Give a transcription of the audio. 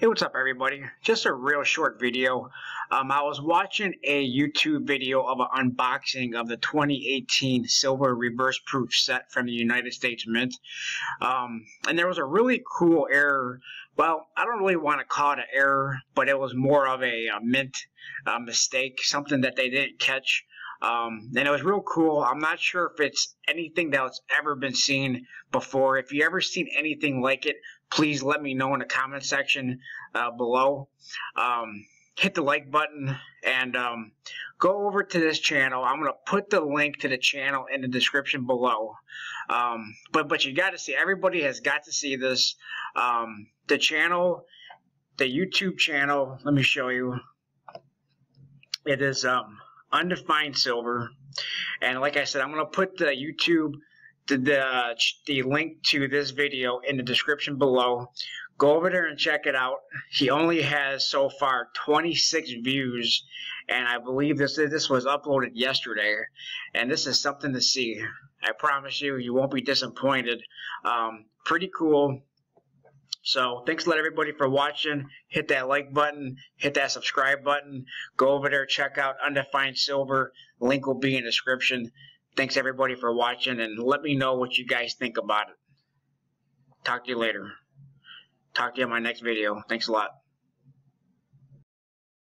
Hey, what's up everybody? Just a real short video. Um, I was watching a YouTube video of an unboxing of the 2018 Silver Reverse Proof set from the United States Mint. Um, and there was a really cool error. Well, I don't really want to call it an error, but it was more of a, a Mint uh, mistake, something that they didn't catch. Um, and it was real cool. I'm not sure if it's anything that's ever been seen before. If you ever seen anything like it, please let me know in the comment section uh, below. Um, hit the like button and um, go over to this channel. I'm going to put the link to the channel in the description below. Um, but but you got to see, everybody has got to see this. Um, the channel, the YouTube channel, let me show you. It is um, undefined silver. And like I said, I'm going to put the YouTube, the, the, the link to this video in the description below. Go over there and check it out. He only has so far 26 views, and I believe this this was uploaded yesterday. And this is something to see. I promise you, you won't be disappointed. Um, pretty cool. So thanks a lot everybody for watching. Hit that like button, hit that subscribe button. Go over there, check out Undefined Silver. Link will be in the description. Thanks everybody for watching and let me know what you guys think about it. Talk to you later. Talk to you in my next video. Thanks a lot.